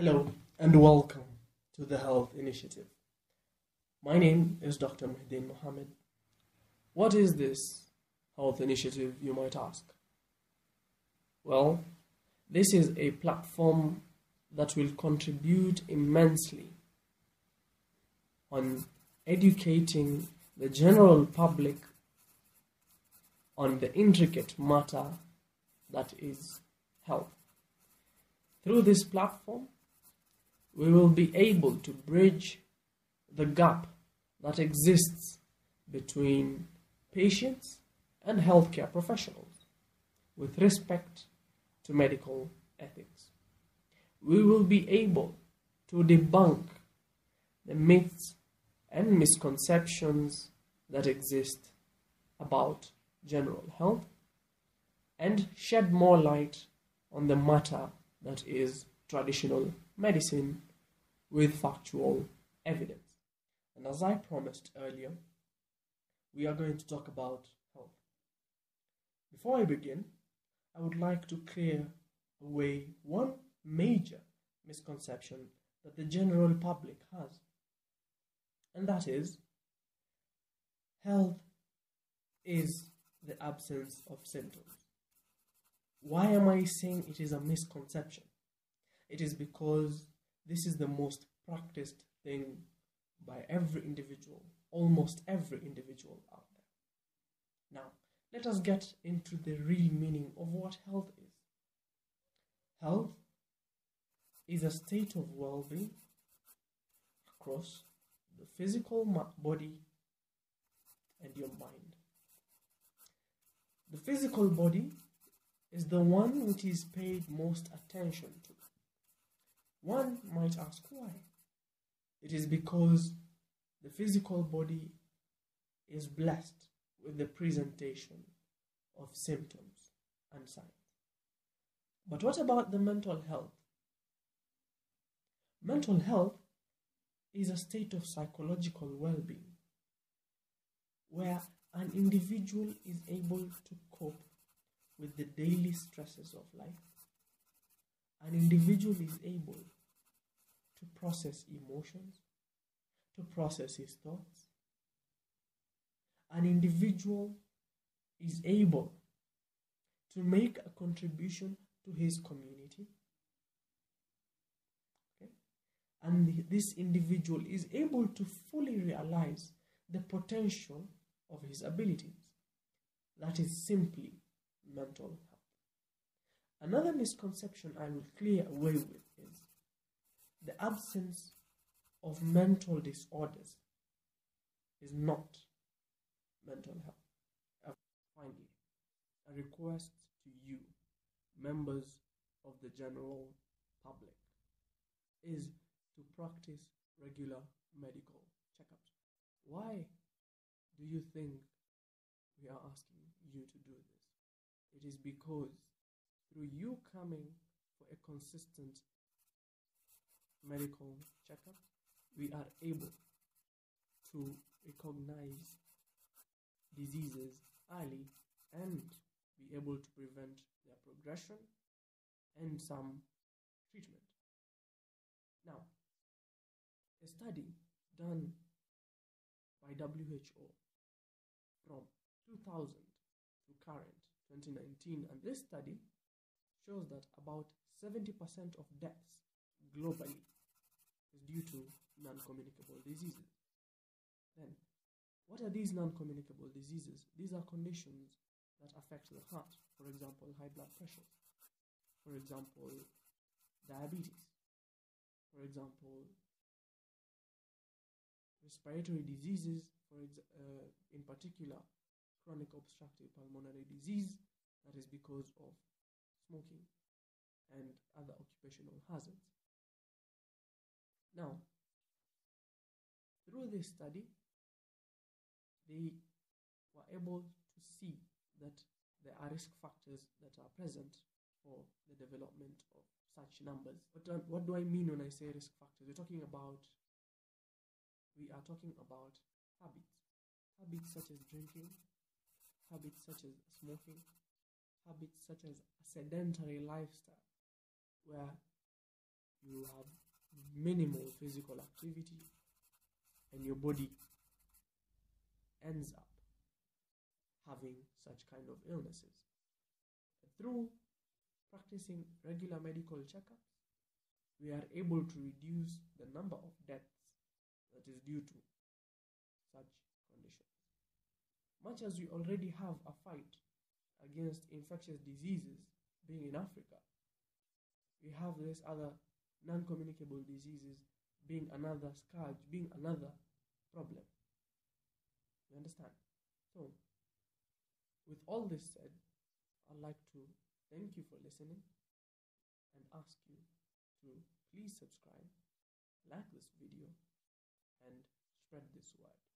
Hello and welcome to the Health Initiative. My name is Dr. Muhyiddin Mohammed. What is this Health Initiative, you might ask? Well, this is a platform that will contribute immensely on educating the general public on the intricate matter that is health. Through this platform, we will be able to bridge the gap that exists between patients and healthcare professionals with respect to medical ethics. We will be able to debunk the myths and misconceptions that exist about general health and shed more light on the matter that is traditional medicine with factual evidence. And as I promised earlier, we are going to talk about health. Before I begin, I would like to clear away one major misconception that the general public has, and that is health is the absence of symptoms. Why am I saying it is a misconception? It is because this is the most practiced thing by every individual, almost every individual out there. Now, let us get into the real meaning of what health is. Health is a state of well being across the physical body and your mind. The physical body is the one which is paid most attention to. One might ask why. It is because the physical body is blessed with the presentation of symptoms and signs. But what about the mental health? Mental health is a state of psychological well being where an individual is able to cope with the daily stresses of life. An individual is able to process emotions, to process his thoughts. An individual is able to make a contribution to his community. Okay? And this individual is able to fully realize the potential of his abilities. That is simply mental. Another misconception I will clear away with is the absence of mental disorders is not mental health. Finally, a request to you, members of the general public, is to practice regular medical checkups. Why do you think we are asking you to do this? It is because through you coming for a consistent medical checkup, we are able to recognize diseases early and be able to prevent their progression and some treatment. Now, a study done by WHO from 2000 to current 2019 and this study shows that about 70% of deaths globally is due to non-communicable diseases. Then, what are these non-communicable diseases? These are conditions that affect the heart, for example, high blood pressure, for example, diabetes, for example, respiratory diseases, for ex uh, in particular, chronic obstructive pulmonary disease, that is because of smoking and other occupational hazards. Now, through this study, they were able to see that there are risk factors that are present for the development of such numbers. Um, what do I mean when I say risk factors? We're talking about, we are talking about habits. Habits such as drinking, habits such as smoking, habits such as a sedentary lifestyle, where you have minimal physical activity and your body ends up having such kind of illnesses. Through practicing regular medical checkups, we are able to reduce the number of deaths that is due to such conditions. Much as we already have a fight against infectious diseases being in Africa, we have this other non communicable diseases being another scourge, being another problem. You understand? So, with all this said, I'd like to thank you for listening and ask you to please subscribe, like this video, and spread this word.